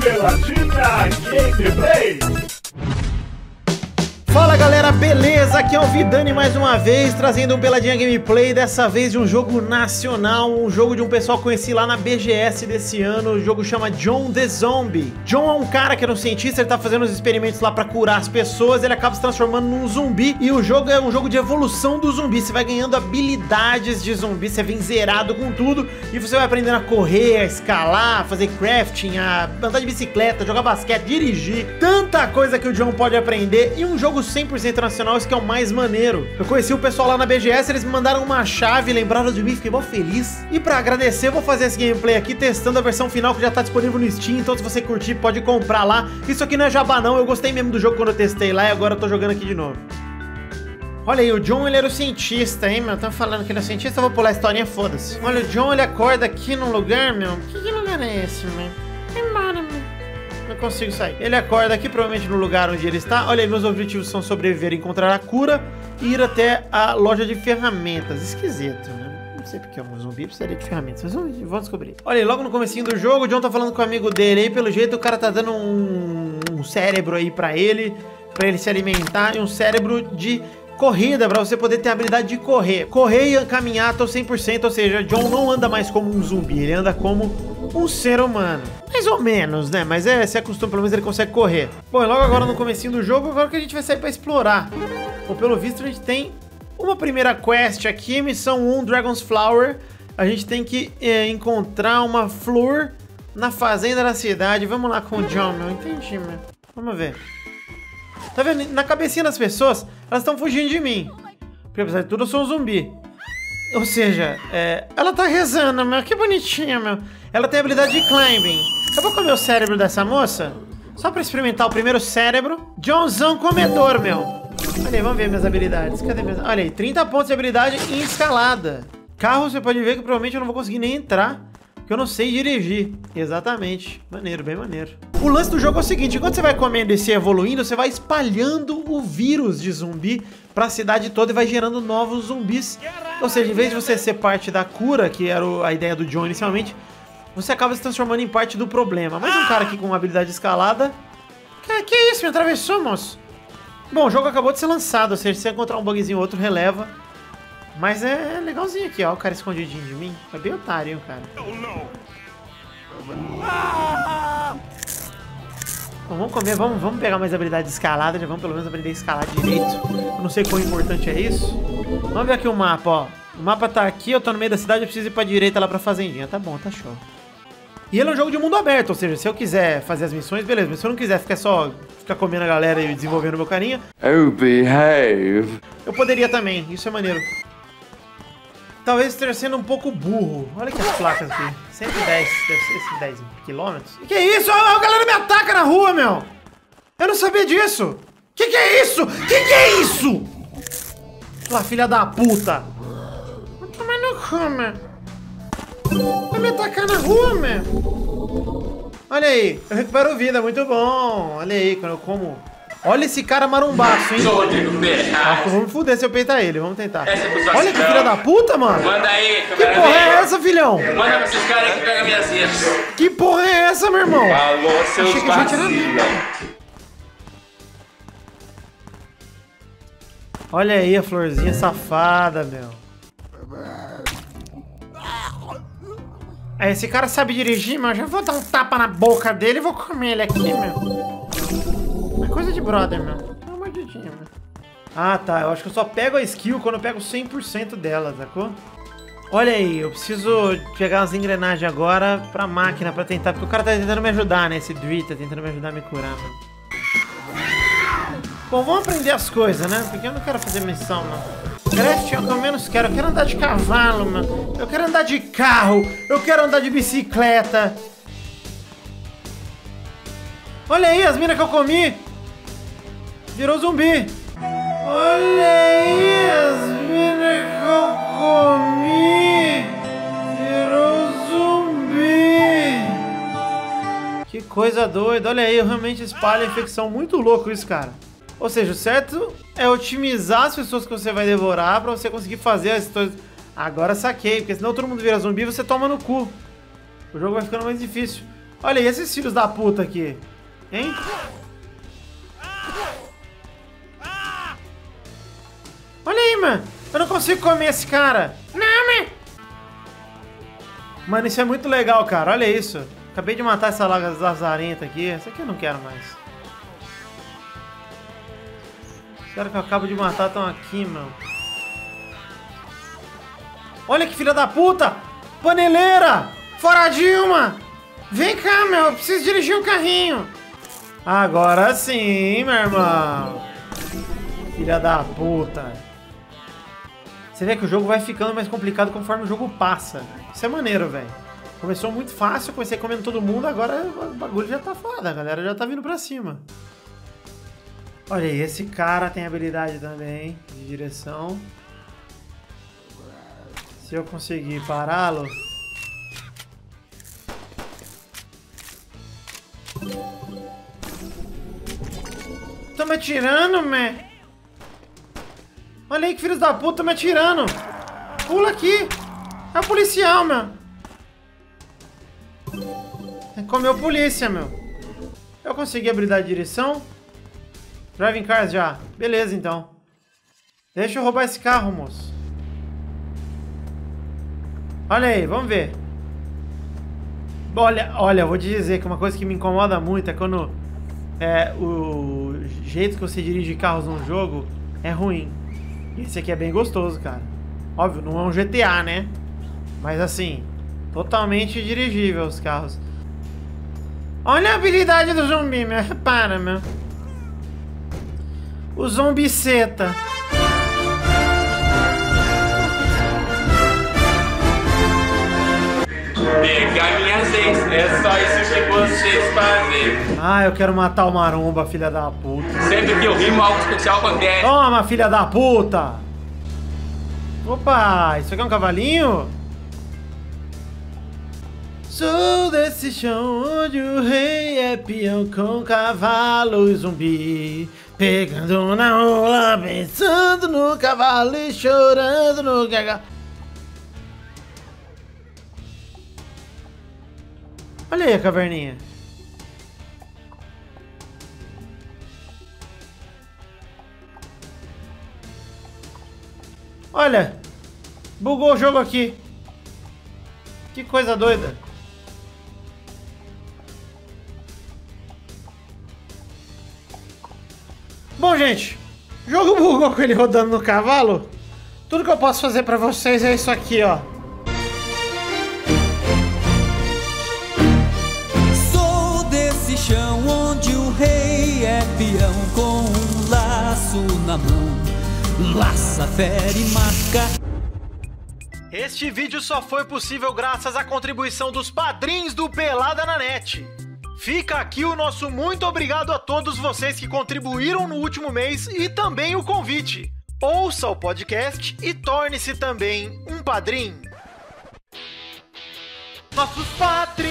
Peladinha Gameplay. Fala galera, beleza? Aqui é o Vidani mais uma vez, trazendo um Peladinha Gameplay, dessa vez de um jogo nacional, um jogo de um pessoal que conheci lá na BGS desse ano, o jogo chama John the Zombie. John é um cara que era um cientista, ele tá fazendo os experimentos lá pra curar as pessoas, ele acaba se transformando num zumbi, e o jogo é um jogo de evolução do zumbi, você vai ganhando habilidades de zumbi, você vem zerado com tudo, e você vai aprendendo a correr, a escalar, a fazer crafting, a andar de bicicleta, jogar basquete, dirigir, tanta coisa que o John pode aprender, e um jogo 100% nacional, isso que é o mais maneiro. Eu conheci o pessoal lá na BGS, eles me mandaram uma chave, lembraram de mim, fiquei mó feliz. E pra agradecer, eu vou fazer esse gameplay aqui testando a versão final que já tá disponível no Steam, então se você curtir, pode comprar lá. Isso aqui não é jabá não, eu gostei mesmo do jogo quando eu testei lá e agora eu tô jogando aqui de novo. Olha aí, o John ele era o cientista, hein, meu? Tão falando que ele é cientista, eu vou pular a historinha, foda-se. Olha, o John ele acorda aqui num lugar, meu. Que, que lugar é esse, meu? Não consigo sair. Ele acorda aqui, provavelmente no lugar onde ele está. Olha aí, meus objetivos são sobreviver, encontrar a cura e ir até a loja de ferramentas. Esquisito, né? Não sei porque é um zumbi precisaria de ferramentas, mas vamos, vamos descobrir. Olha aí, logo no comecinho do jogo, o John tá falando com o amigo dele aí, pelo jeito o cara tá dando um, um cérebro aí pra ele, pra ele se alimentar, e um cérebro de corrida, pra você poder ter a habilidade de correr. Correr e caminhar o 100%, ou seja, John não anda mais como um zumbi, ele anda como um ser humano. Mais ou menos, né? Mas é, se acostuma, pelo menos ele consegue correr. Bom, logo agora no comecinho do jogo, agora que a gente vai sair pra explorar. Ou pelo visto a gente tem uma primeira quest aqui, missão 1, Dragon's Flower. A gente tem que é, encontrar uma flor na fazenda da cidade. Vamos lá com o John, meu. Entendi, meu. Vamos ver. Tá vendo? Na cabecinha das pessoas, elas estão fugindo de mim. Porque apesar de tudo, eu sou um zumbi. Ou seja, é, ela tá rezando, meu. Que bonitinha, meu. Ela tem habilidade de climbing. Eu vou comer o cérebro dessa moça. Só pra experimentar o primeiro cérebro. Johnzão comedor, meu. Olha aí, vamos ver minhas habilidades. Cadê minhas... Olha aí, 30 pontos de habilidade em escalada. Carro, você pode ver que provavelmente eu não vou conseguir nem entrar. Porque eu não sei dirigir. Exatamente. Maneiro, bem maneiro. O lance do jogo é o seguinte, enquanto você vai comendo e se evoluindo, você vai espalhando o vírus de zumbi pra cidade toda e vai gerando novos zumbis. Ou seja, em vez de você ser parte da cura, que era a ideia do John inicialmente, você acaba se transformando em parte do problema. Mais um cara aqui com uma habilidade escalada. Que, que isso, me atravessou, moço? Bom, o jogo acabou de ser lançado, ou seja, se você encontrar um bugzinho ou outro, releva. Mas é legalzinho aqui, ó, o cara escondidinho de mim. É bem otário, hein, cara. Bom, vamos comer, vamos, vamos pegar mais habilidade de escalada, já vamos pelo menos aprender a escalar direito. Eu não sei quão importante é isso. Vamos ver aqui o mapa, ó. O mapa tá aqui, eu tô no meio da cidade, eu preciso ir pra direita lá pra fazendinha. Tá bom, tá show. E ele é um jogo de mundo aberto, ou seja, se eu quiser fazer as missões, beleza. Mas se eu não quiser ficar só ficar comendo a galera e desenvolvendo meu carinha... Oh, behave. Eu poderia também, isso é maneiro. Talvez esteja sendo um pouco burro. Olha aqui as placas aqui. 110, deve ser 110 quilômetros. Que que é isso? A galera me ataca na rua, meu! Eu não sabia disso! Que que é isso? Que que é isso? Sua filha da puta! Vai tomar no. Vai me atacar na rua, meu. Olha aí, eu recupero vida, muito bom. Olha aí, quando eu como... Olha esse cara marombaço, hein? Sou que eu vou me fuder se eu peitar ele, vamos tentar. Essa é Olha que cidade. filha da puta, mano! Manda aí, que porra é essa, filhão? Manda pra esses caras que pegam minhas. Que porra é essa, meu irmão? Seus Achei que a gente era. Olha aí a florzinha safada, meu. É, esse cara sabe dirigir, mas eu já vou dar um tapa na boca dele e vou comer ele aqui, meu. É coisa de brother, meu. Dá uma mordidinha, meu. Ah, tá. Eu acho que eu só pego a skill quando eu pego 100% dela, sacou? Olha aí, eu preciso pegar umas engrenagens agora pra máquina pra tentar... Porque o cara tá tentando me ajudar, né? Esse Dri tá tentando me ajudar a me curar, meu. Bom, vamos aprender as coisas, né? Porque eu não quero fazer missão, não. Craft é o que eu menos quero. Eu quero andar de cavalo, mano. Eu quero andar de carro. Eu quero andar de bicicleta. Olha aí as minas que eu comi. Virou zumbi. Olha aí as minas que eu comi. Virou zumbi. Que coisa doida. Olha aí, realmente espalho a infecção. Muito louco isso, cara. Ou seja, o certo é otimizar as pessoas que você vai devorar pra você conseguir fazer as coisas. Agora saquei, porque senão todo mundo vira zumbi e você toma no cu. O jogo vai ficando mais difícil. Olha aí, esses filhos da puta aqui. Hein? Mano. Eu não consigo comer esse cara. Não, man. Mano, isso é muito legal, cara. Olha isso. Acabei de matar essa lazarenta aqui. Essa aqui eu não quero mais. Os caras que eu acabo de matar estão aqui, mano. Olha que filha da puta! Paneleira! Fora Dilma! Vem cá, meu. Eu preciso dirigir o um carrinho. Agora sim, meu irmão. Filha da puta. Você vê que o jogo vai ficando mais complicado conforme o jogo passa. Isso é maneiro, velho. Começou muito fácil, comecei comendo todo mundo, agora o bagulho já tá foda, a galera já tá vindo pra cima. Olha aí, esse cara tem habilidade também de direção. Se eu conseguir pará-lo... Tô me atirando, man. Olha aí que filhos da puta me atirando. Pula aqui. É o policial, meu. Comeu polícia, meu. Eu consegui habilidade de direção. Driving cars já. Beleza, então. Deixa eu roubar esse carro, moço. Olha aí, vamos ver. Olha, olha, vou te dizer que uma coisa que me incomoda muito é quando é, o jeito que você dirige carros num jogo é ruim. Esse aqui é bem gostoso, cara. Óbvio, não é um GTA, né? Mas assim, totalmente dirigível os carros. Olha a habilidade do zumbi, meu. Repara, meu. O zombiceta. Ex. É só isso que vocês fazem. Ah, eu quero matar o maromba, filha da puta. Sempre que eu rimo, algo especial acontece. Toma, filha da puta! Opa, isso aqui é um cavalinho? Sou desse chão onde o rei é peão com cavalo e zumbi. Pegando na rola, pensando no cavalo e chorando no gaga. Olha aí a caverninha. Olha, bugou o jogo aqui. Que coisa doida. Bom, gente, jogo bugou com ele rodando no cavalo. Tudo que eu posso fazer pra vocês é isso aqui, ó. Na mão. Laça, fere marca. Este vídeo só foi possível graças à contribuição dos padrinhos do Pelada na Net. Fica aqui o nosso muito obrigado a todos vocês que contribuíram no último mês e também o convite. Ouça o podcast e torne-se também um padrinho. Nossos patrões